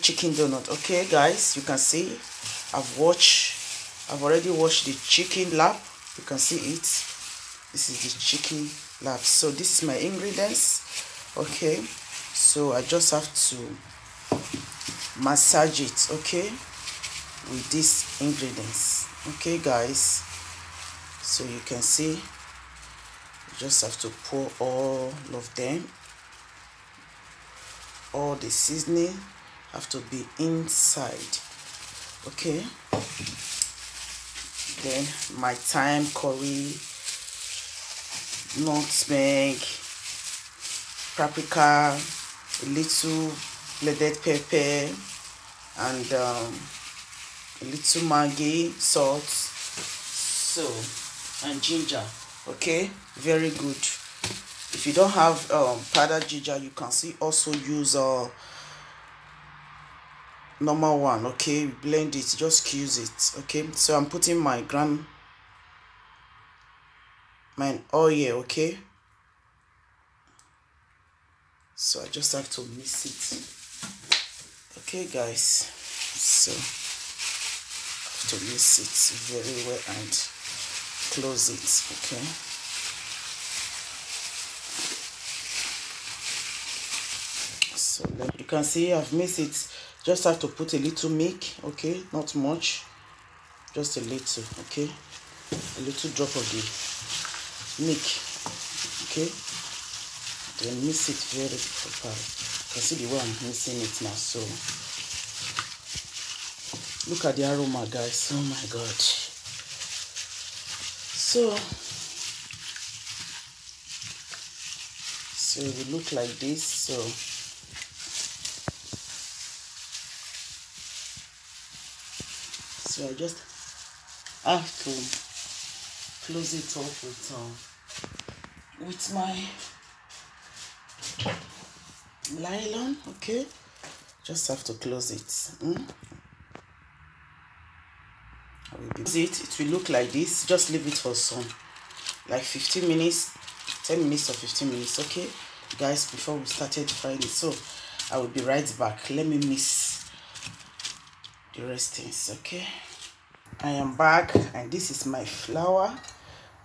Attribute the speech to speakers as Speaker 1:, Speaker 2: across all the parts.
Speaker 1: chicken donut. Okay guys you can see i've watched i've already washed the chicken lap. You can see it. This is the chicken lap. So this is my ingredients. Okay so i just have to massage it okay with these ingredients. Okay guys so you can see you just have to pour all of them all the seasoning have to be inside. Okay? Then my thyme curry nutmeg paprika a little blended pepper and um, a little maggi salt so and ginger. Okay? Very good. If you don't have um, powdered ginger you can see also use uh, normal one okay? Blend it just squeeze it okay? So i'm putting my gram my oh oil okay? So i just have to mix it okay guys? So I have to mix it very well and close it okay? So you can see i've mixed it just have to put a little milk okay? Not much. Just a little okay? A little drop of the milk okay? Then mix it very proper. You can see the way i'm mixing it now so. Look at the aroma guys. Oh my god. So. So it will look like this so so I just have to close it off with um, with my nylon okay? Just have to close it mm? it it will look like this. Just leave it for some like 15 minutes 10 minutes or 15 minutes okay? Guys before we started frying it so i will be right back. Let me miss the rest things okay i am back and this is my flour.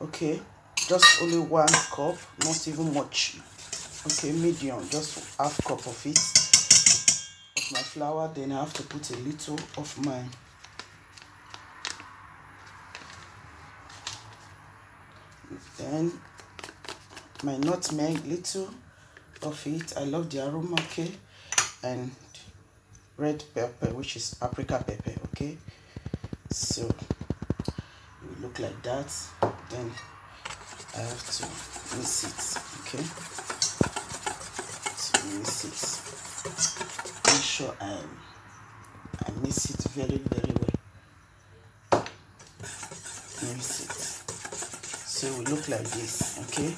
Speaker 1: Okay just only one cup not even much. Okay medium just half cup of it. Of my flour then i have to put a little of my then my nutmeg little of it. I love the aroma okay? And red pepper which is paprika pepper okay so it will look like that. Then i have to mix it okay? To mix it. Make sure i i mix it very very well. Mix it. So it will look like this okay?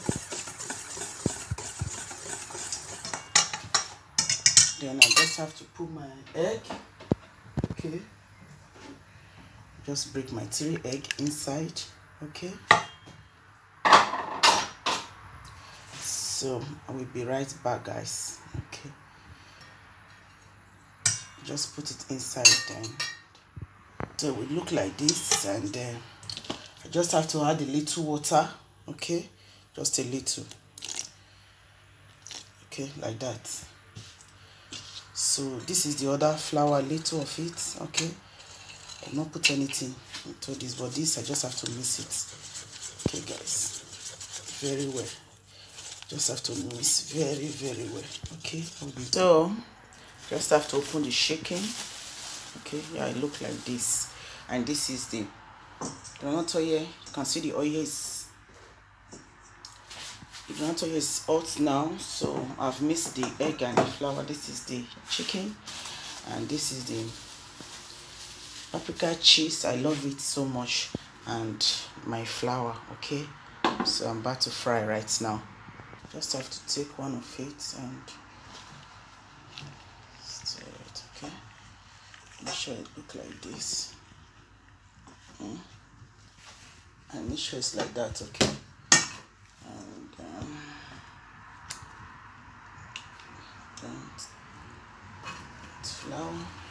Speaker 1: Then I just have to put my egg okay just break my three egg inside okay? So I will be right back guys okay? Just put it inside then. So it look like this and then I just have to add a little water okay? Just a little okay like that. So this is the other flour little of it okay i've not put anything into this but this i just have to mix it. Okay guys. Very well. Just have to mix very very well. Okay so just have to open the shaking. Okay yeah it look like this. And this is the granite oil you can see the oil is the granite oil is hot now. So i've mixed the egg and the flour. This is the chicken. And this is the paprika cheese i love it so much. And my flour okay? So i'm about to fry right now. Just have to take one of it and stir it okay? Make sure it look like this. Mm. and make sure it's like that okay? And um, flour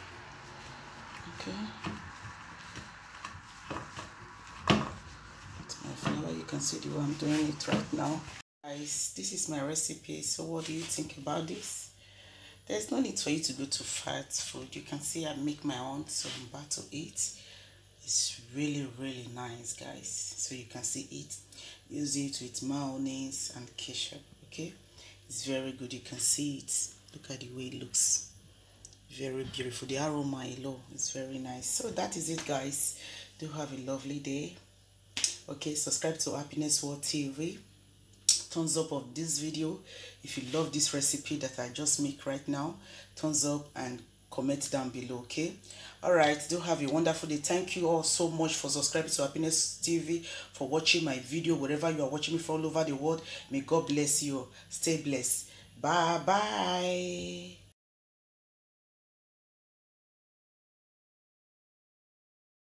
Speaker 1: okay. My flour you can see the way i'm doing it right now. Guys this is my recipe so what do you think about this? There's no need for you to go to fast food. You can see i make my own so i'm about to eat. It's really really nice guys. So you can see it use it with mayonnaise and ketchup okay? It's very good. You can see it. Look at the way it looks very beautiful. The aroma alone is very nice. So that is it guys. Do have a lovely day. Okay subscribe to happiness world tv thumbs up of this video. If you love this recipe that i just make right now thumbs up and comment down below okay? All right do have a wonderful day. Thank you all so much for subscribing to happiness tv for watching my video wherever you are watching me from all over the world. May god bless you. Stay blessed. Bye bye